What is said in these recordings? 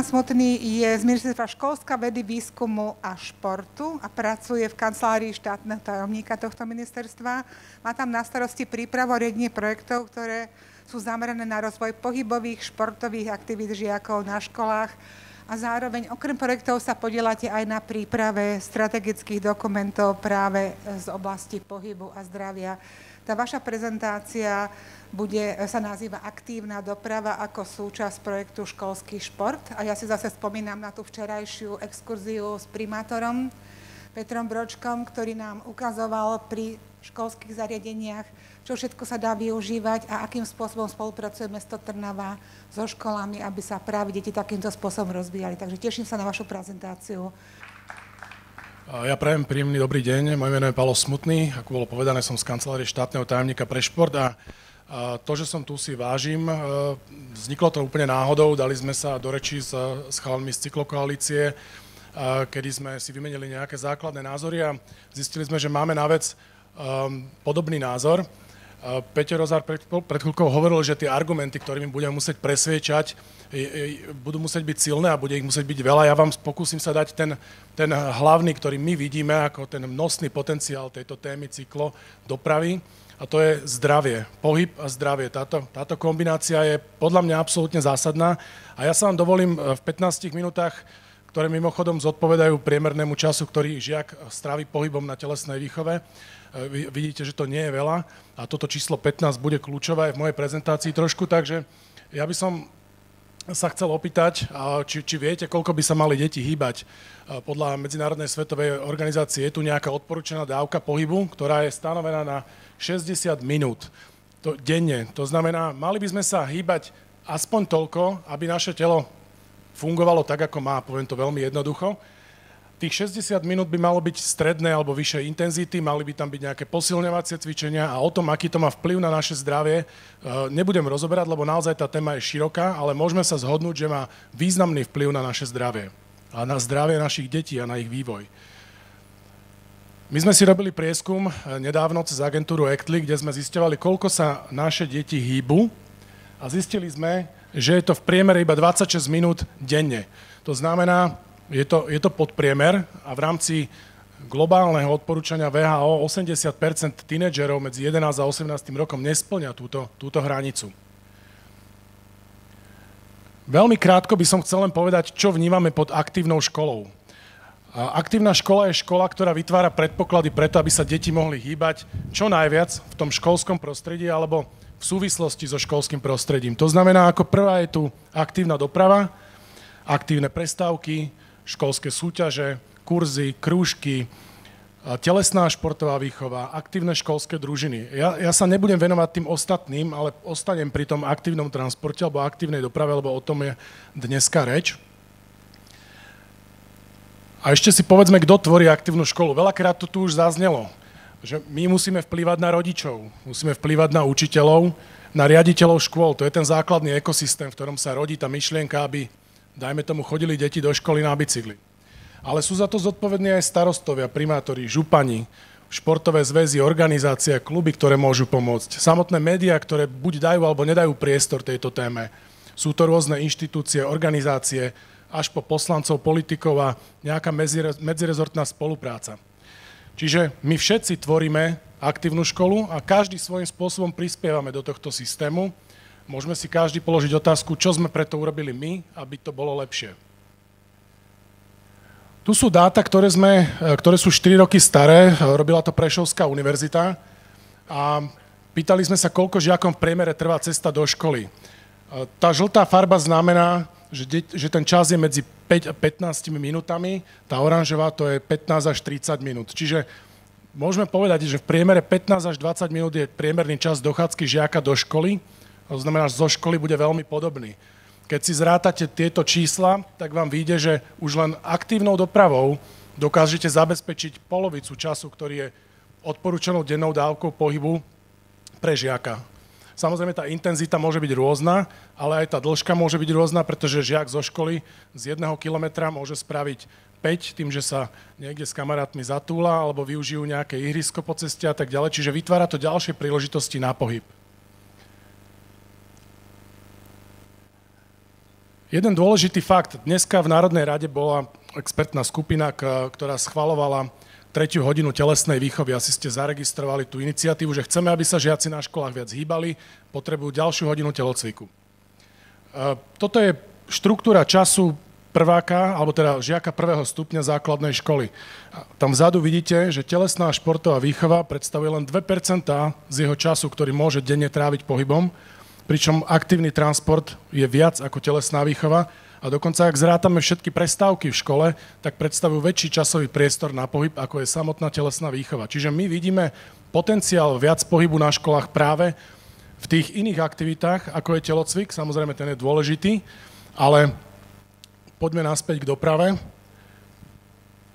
Pán Smutný je z Ministerstva školstva, vedy, výskumu a športu a pracuje v kancelárii štátneho tajomníka tohto ministerstva. Má tam na starosti prípravu a projektov, ktoré sú zamerané na rozvoj pohybových, športových aktivít žiakov na školách a zároveň okrem projektov sa podielate aj na príprave strategických dokumentov práve z oblasti pohybu a zdravia. Tá vaša prezentácia bude, sa nazýva Aktívna doprava ako súčasť projektu Školský šport. A ja si zase spomínam na tú včerajšiu exkurziu s primátorom Petrom Bročkom, ktorý nám ukazoval pri školských zariadeniach, čo všetko sa dá využívať a akým spôsobom spolupracuje mesto Trnava so školami, aby sa práve deti takýmto spôsobom rozvíjali. Takže teším sa na vašu prezentáciu. Ja prajem príjemný dobrý deň. Moje meno je Palo Smutný. Ako bolo povedané, som z kancelárie štátneho tajomníka pre šport a to, že som tu si vážim, vzniklo to úplne náhodou. Dali sme sa do reči s, s chalmi z cyklokoalície, kedy sme si vymenili nejaké základné názory a zistili sme, že máme na vec podobný názor. Peťo Rozár pred, pred chvíľkou hovoril, že tie argumenty, ktorými budeme musieť presviečať, budú musieť byť silné a bude ich musieť byť veľa. Ja vám pokúsim sa dať ten, ten hlavný, ktorý my vidíme ako ten nosný potenciál tejto témy cyklo dopravy a to je zdravie, pohyb a zdravie. Táto, táto kombinácia je podľa mňa absolútne zásadná a ja sa vám dovolím v 15 minútach, ktoré mimochodom zodpovedajú priemernému času, ktorý žiak strávi pohybom na telesnej výchove, vy vidíte, že to nie je veľa a toto číslo 15 bude kľúčové v mojej prezentácii trošku, takže ja by som sa chcel opýtať, či, či viete, koľko by sa mali deti hýbať. Podľa Medzinárodnej svetovej organizácie je tu nejaká odporúčaná dávka pohybu, ktorá je stanovená na 60 minút to, denne. To znamená, mali by sme sa hýbať aspoň toľko, aby naše telo fungovalo tak, ako má, poviem to veľmi jednoducho tých 60 minút by malo byť stredné alebo vyššej intenzity, mali by tam byť nejaké posilňovacie cvičenia a o tom, aký to má vplyv na naše zdravie, e, nebudem rozoberať, lebo naozaj tá téma je široká, ale môžeme sa zhodnúť, že má významný vplyv na naše zdravie a na zdravie našich detí a na ich vývoj. My sme si robili prieskum e, nedávno cez agentúru Actly, kde sme zistovali, koľko sa naše deti hýbu a zistili sme, že je to v priemere iba 26 minút denne. To znamená, je to, je to podpriemer a v rámci globálneho odporúčania VHO 80% tínedžerov medzi 11 a 18 rokom nesplňa túto, túto hranicu. Veľmi krátko by som chcel len povedať, čo vnímame pod aktívnou školou. Aktívna škola je škola, ktorá vytvára predpoklady preto, aby sa deti mohli hýbať čo najviac v tom školskom prostredí alebo v súvislosti so školským prostredím. To znamená, ako prvá je tu aktívna doprava, aktívne prestávky, školské súťaže, kurzy, krúžky, telesná športová výchova, aktívne školské družiny. Ja, ja sa nebudem venovať tým ostatným, ale ostanem pri tom aktívnom transporte alebo aktívnej doprave, lebo o tom je dneska reč. A ešte si povedzme, kto tvorí aktívnu školu. Veľakrát to tu už zaznelo, že my musíme vplývať na rodičov, musíme vplývať na učiteľov, na riaditeľov škôl. To je ten základný ekosystém, v ktorom sa rodí tá myšlienka, aby dajme tomu, chodili deti do školy na bicykli. Ale sú za to zodpovední aj starostovia, primátori, župani, športové zväzy, organizácie, kluby, ktoré môžu pomôcť. Samotné médiá, ktoré buď dajú alebo nedajú priestor tejto téme. Sú to rôzne inštitúcie, organizácie, až po poslancov, politikov a nejaká medzirezortná spolupráca. Čiže my všetci tvoríme aktívnu školu a každý svojím spôsobom prispievame do tohto systému Môžeme si každý položiť otázku, čo sme preto urobili my, aby to bolo lepšie. Tu sú dáta, ktoré, sme, e, ktoré sú 4 roky staré, robila to Prešovská univerzita a pýtali sme sa, koľko žiakom v priemere trvá cesta do školy. E, tá žltá farba znamená, že, de, že ten čas je medzi 5 a 15 minútami, tá oranžová to je 15 až 30 minút. Čiže môžeme povedať, že v priemere 15 až 20 minút je priemerný čas dochádzky žiaka do školy, to znamená, že zo školy bude veľmi podobný. Keď si zrátate tieto čísla, tak vám vyjde, že už len aktívnou dopravou dokážete zabezpečiť polovicu času, ktorý je odporúčanou dennou dávkou pohybu pre žiaka. Samozrejme, tá intenzita môže byť rôzna, ale aj tá dĺžka môže byť rôzna, pretože žiak zo školy z jedného kilometra môže spraviť 5 tým, že sa niekde s kamarátmi zatúla alebo využijú nejaké ihrisko po ceste a tak ďalej. Čiže vytvára to ďalšie príležitosti na pohyb. Jeden dôležitý fakt. Dneska v Národnej rade bola expertná skupina, ktorá schvalovala tretiu hodinu telesnej výchovy. Asi ste zaregistrovali tú iniciatívu, že chceme, aby sa žiaci na školách viac hýbali, potrebujú ďalšiu hodinu telocviku. Toto je štruktúra času prváka, alebo teda žiaka prvého stupňa základnej školy. Tam vzadu vidíte, že telesná športová výchova predstavuje len 2% z jeho času, ktorý môže denne tráviť pohybom, pričom aktívny transport je viac ako telesná výchova a dokonca, ak zrátame všetky prestávky v škole, tak predstavujú väčší časový priestor na pohyb, ako je samotná telesná výchova. Čiže my vidíme potenciál viac pohybu na školách práve v tých iných aktivitách, ako je telocvik, samozrejme ten je dôležitý, ale poďme naspäť k doprave.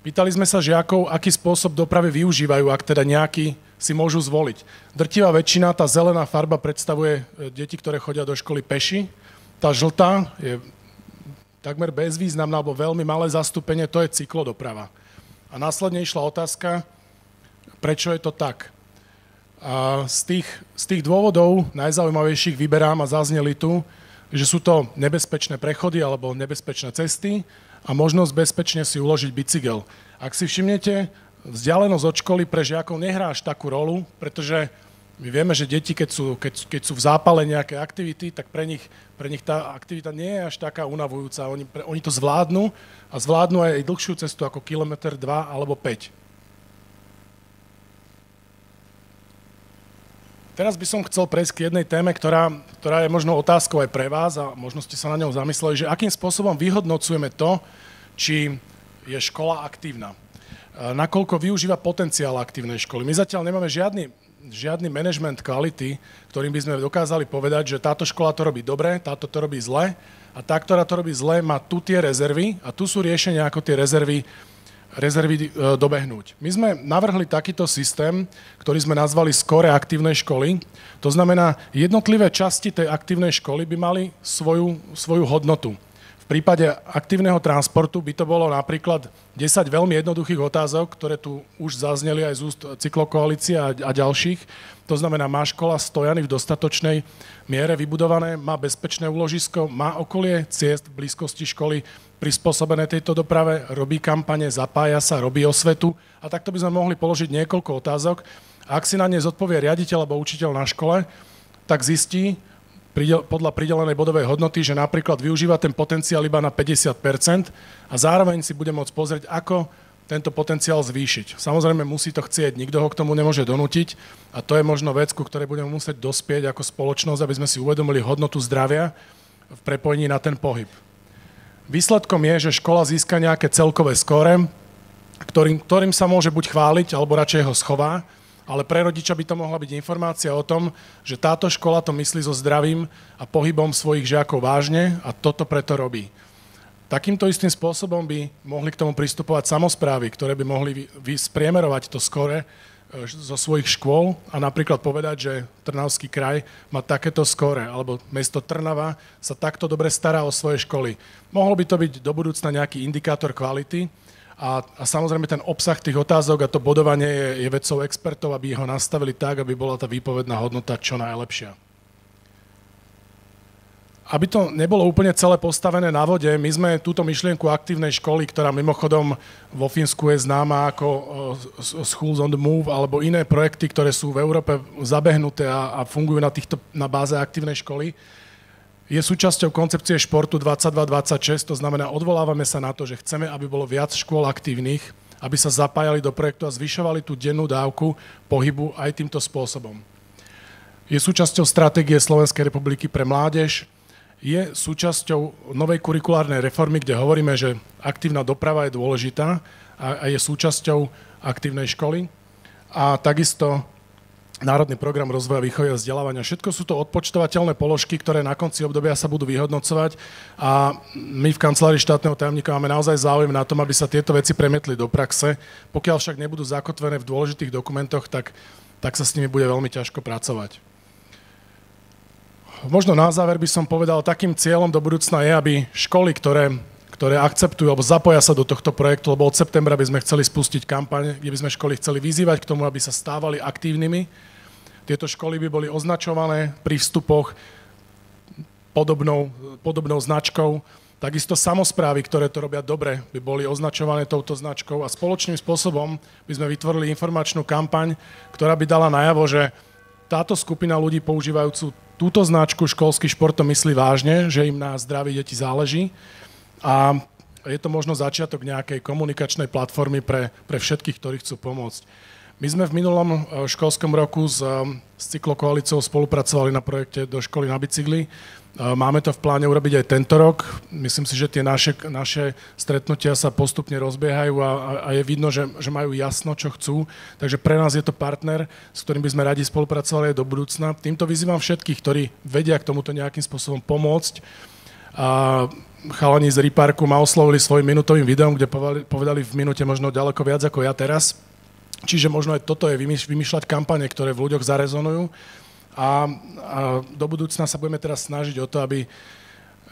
Pýtali sme sa žiakov, aký spôsob dopravy využívajú, ak teda nejaký si môžu zvoliť. Drtivá väčšina, tá zelená farba predstavuje e, deti, ktoré chodia do školy peši. Tá žltá je takmer bezvýznamná alebo veľmi malé zastúpenie, to je cyklodoprava. A následne išla otázka, prečo je to tak. A z tých, z tých dôvodov najzaujímavejších vyberám a zazneli tu, že sú to nebezpečné prechody alebo nebezpečné cesty a možnosť bezpečne si uložiť bicykel. Ak si všimnete, vzdialenosť od školy pre žiakov nehrá až takú rolu, pretože my vieme, že deti, keď sú, keď, keď sú v zápale nejaké aktivity, tak pre nich, pre nich tá aktivita nie je až taká unavujúca. Oni, pre, oni to zvládnu a zvládnu aj dlhšiu cestu ako kilometr, dva alebo 5. Teraz by som chcel prejsť k jednej téme, ktorá, ktorá je možno otázkou aj pre vás a možno ste sa na ňou zamysleli, že akým spôsobom vyhodnocujeme to, či je škola aktívna nakoľko využíva potenciál aktívnej školy. My zatiaľ nemáme žiadny, žiadny management kvality, ktorým by sme dokázali povedať, že táto škola to robí dobre, táto to robí zle a tá, ktorá to robí zle, má tu tie rezervy a tu sú riešenia, ako tie rezervy, rezervy e, dobehnúť. My sme navrhli takýto systém, ktorý sme nazvali skore aktívnej školy. To znamená, jednotlivé časti tej aktívnej školy by mali svoju, svoju hodnotu. V prípade aktívneho transportu by to bolo napríklad 10 veľmi jednoduchých otázok, ktoré tu už zazneli aj z úst cyklokoalície a, a ďalších. To znamená, má škola stojany v dostatočnej miere vybudované, má bezpečné úložisko, má okolie ciest v blízkosti školy prispôsobené tejto doprave, robí kampane, zapája sa, robí osvetu a takto by sme mohli položiť niekoľko otázok. A ak si na ne zodpovie riaditeľ alebo učiteľ na škole, tak zistí, podľa pridelenej bodovej hodnoty, že napríklad využíva ten potenciál iba na 50% a zároveň si bude môcť pozrieť, ako tento potenciál zvýšiť. Samozrejme, musí to chcieť, nikto ho k tomu nemôže donútiť a to je možno vec, ku ktorej budeme musieť dospieť ako spoločnosť, aby sme si uvedomili hodnotu zdravia v prepojení na ten pohyb. Výsledkom je, že škola získa nejaké celkové skóre, ktorým, ktorým sa môže buď chváliť, alebo radšej ho schová, ale pre rodiča by to mohla byť informácia o tom, že táto škola to myslí so zdravím a pohybom svojich žiakov vážne a toto preto robí. Takýmto istým spôsobom by mohli k tomu pristupovať samozprávy, ktoré by mohli vyspriemerovať to skore e, zo svojich škôl a napríklad povedať, že Trnavský kraj má takéto skore, alebo mesto Trnava sa takto dobre stará o svoje školy. Mohol by to byť do budúcna nejaký indikátor kvality, a, a samozrejme ten obsah tých otázok a to bodovanie je, je vecou expertov, aby ho nastavili tak, aby bola tá výpovedná hodnota čo najlepšia. Aby to nebolo úplne celé postavené na vode, my sme túto myšlienku aktívnej školy, ktorá mimochodom vo Fínsku je známa ako Schools on the Move, alebo iné projekty, ktoré sú v Európe zabehnuté a, a fungujú na, týchto, na báze aktívnej školy, je súčasťou koncepcie športu 22-26, to znamená, odvolávame sa na to, že chceme, aby bolo viac škôl aktívnych, aby sa zapájali do projektu a zvyšovali tú dennú dávku pohybu aj týmto spôsobom. Je súčasťou stratégie Slovenskej republiky pre mládež, je súčasťou novej kurikulárnej reformy, kde hovoríme, že aktívna doprava je dôležitá a je súčasťou aktívnej školy. A takisto Národný program rozvoja výchovy a vzdelávania. Všetko sú to odpočtovateľné položky, ktoré na konci obdobia sa budú vyhodnocovať a my v kancelárii štátneho tajomníka máme naozaj záujem na tom, aby sa tieto veci premietli do praxe. Pokiaľ však nebudú zakotvené v dôležitých dokumentoch, tak, tak sa s nimi bude veľmi ťažko pracovať. Možno na záver by som povedal, takým cieľom do budúcna je, aby školy, ktoré ktoré akceptujú alebo zapoja sa do tohto projektu, lebo od septembra by sme chceli spustiť kampaň, kde by sme školy chceli vyzývať k tomu, aby sa stávali aktívnymi. Tieto školy by boli označované pri vstupoch podobnou, podobnou značkou. Takisto samozprávy, ktoré to robia dobre, by boli označované touto značkou a spoločným spôsobom by sme vytvorili informačnú kampaň, ktorá by dala najavo, že táto skupina ľudí používajúcu túto značku školský to myslí vážne, že im na zdraví deti záleží a je to možno začiatok nejakej komunikačnej platformy pre, pre všetkých, ktorí chcú pomôcť. My sme v minulom e, školskom roku s, e, s cyklokoalíciou spolupracovali na projekte do školy na bicykli. E, máme to v pláne urobiť aj tento rok. Myslím si, že tie naše, naše stretnutia sa postupne rozbiehajú a, a je vidno, že, že majú jasno, čo chcú. Takže pre nás je to partner, s ktorým by sme radi spolupracovali aj do budúcna. Týmto vyzývam všetkých, ktorí vedia k tomuto nejakým spôsobom pomôcť. A chalani z Riparku ma oslovili svojim minutovým videom, kde povedali, v minúte možno ďaleko viac ako ja teraz. Čiže možno aj toto je vymýšľať kampane, ktoré v ľuďoch zarezonujú. A, a do budúcna sa budeme teraz snažiť o to, aby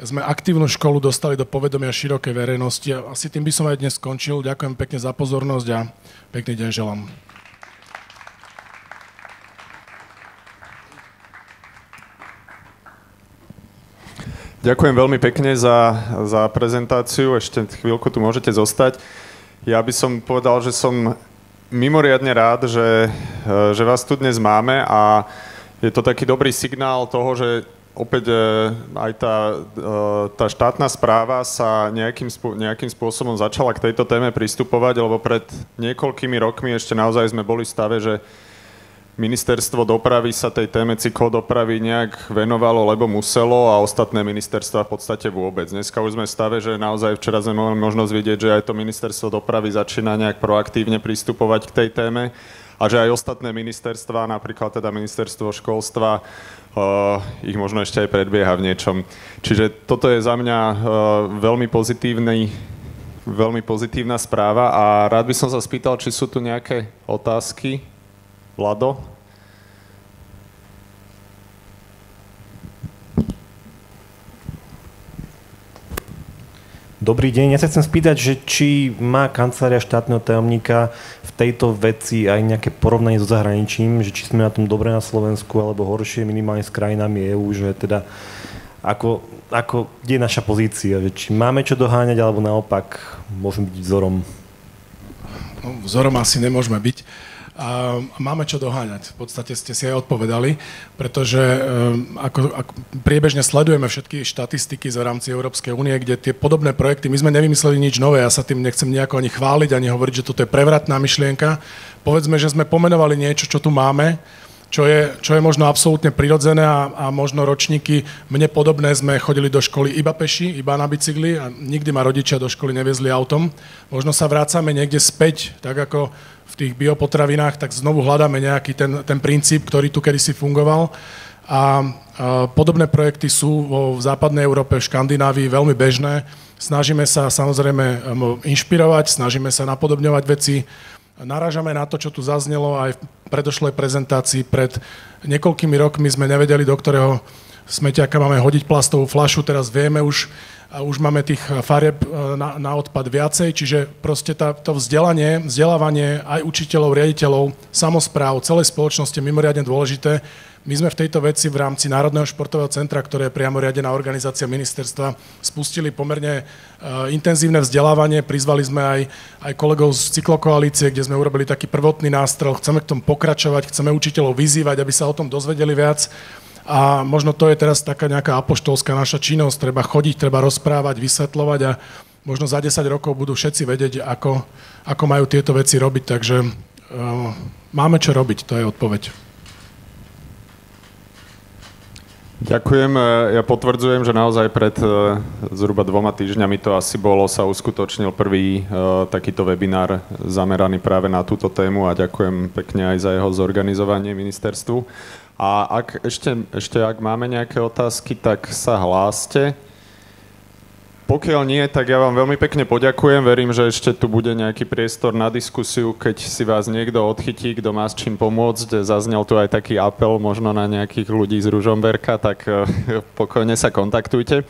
sme aktívnu školu dostali do povedomia širokej verejnosti. Asi tým by som aj dnes skončil. Ďakujem pekne za pozornosť a pekný deň želám. Ďakujem veľmi pekne za, za prezentáciu. Ešte chvíľku tu môžete zostať. Ja by som povedal, že som mimoriadne rád, že, že vás tu dnes máme a je to taký dobrý signál toho, že opäť e, aj tá, e, tá štátna správa sa nejakým, nejakým spôsobom začala k tejto téme pristupovať, lebo pred niekoľkými rokmi ešte naozaj sme boli v stave, že ministerstvo dopravy sa tej téme cyklodopravy nejak venovalo, lebo muselo a ostatné ministerstva v podstate vôbec. Dneska už sme v stave, že naozaj včera sme mohli možnosť vidieť, že aj to ministerstvo dopravy začína nejak proaktívne pristupovať k tej téme a že aj ostatné ministerstva, napríklad teda ministerstvo školstva, uh, ich možno ešte aj predbieha v niečom. Čiže toto je za mňa uh, veľmi pozitívny veľmi pozitívna správa a rád by som sa spýtal, či sú tu nejaké otázky Vlado? Dobrý deň, ja sa chcem spýtať, že či má kancelária štátneho tajomníka v tejto veci aj nejaké porovnanie so zahraničím, že či sme na tom dobre na Slovensku alebo horšie minimálne s krajinami EÚ, že teda ako, ako, kde je naša pozícia, že či máme čo doháňať alebo naopak môžeme byť vzorom? No, vzorom asi nemôžeme byť a máme čo doháňať. V podstate ste si aj odpovedali, pretože ehm, ako, ako priebežne sledujeme všetky štatistiky z rámci Európskej únie, kde tie podobné projekty, my sme nevymysleli nič nové, ja sa tým nechcem nejako ani chváliť, ani hovoriť, že toto je prevratná myšlienka. Povedzme, že sme pomenovali niečo, čo tu máme, čo je, čo je možno absolútne prirodzené a, a možno ročníky mne podobné sme chodili do školy iba peši, iba na bicykli a nikdy ma rodičia do školy neviezli autom. Možno sa vrácame niekde späť, tak ako v tých biopotravinách, tak znovu hľadáme nejaký ten, ten princíp, ktorý tu kedysi fungoval. A, a podobné projekty sú vo v západnej Európe, v Škandinávii veľmi bežné. Snažíme sa samozrejme inšpirovať, snažíme sa napodobňovať veci, Narážame na to, čo tu zaznelo aj v predošlej prezentácii. Pred niekoľkými rokmi sme nevedeli, do ktorého smeťaka máme hodiť plastovú flašu, teraz vieme už, a už máme tých farieb e, na, na odpad viacej, čiže proste tá, to vzdelanie, vzdelávanie aj učiteľov, riaditeľov, samozpráv, celej spoločnosti je mimoriadne dôležité my sme v tejto veci v rámci Národného športového centra, ktoré je priamo riadená organizácia ministerstva, spustili pomerne uh, intenzívne vzdelávanie. Prizvali sme aj, aj kolegov z cyklokoalície, kde sme urobili taký prvotný nástroj. Chceme k tomu pokračovať, chceme učiteľov vyzývať, aby sa o tom dozvedeli viac. A možno to je teraz taká nejaká apoštolská naša činnosť. Treba chodiť, treba rozprávať, vysvetľovať a možno za 10 rokov budú všetci vedieť, ako, ako majú tieto veci robiť. Takže uh, máme čo robiť, to je odpoveď. Ďakujem. E, ja potvrdzujem, že naozaj pred e, zhruba dvoma týždňami to asi bolo, sa uskutočnil prvý e, takýto webinár zameraný práve na túto tému a ďakujem pekne aj za jeho zorganizovanie ministerstvu. A ak ešte, ešte ak máme nejaké otázky, tak sa hláste. Pokiaľ nie, tak ja vám veľmi pekne poďakujem. Verím, že ešte tu bude nejaký priestor na diskusiu, keď si vás niekto odchytí, kto má s čím pomôcť. Zaznel tu aj taký apel možno na nejakých ľudí z Ružomberka, tak pokojne sa kontaktujte.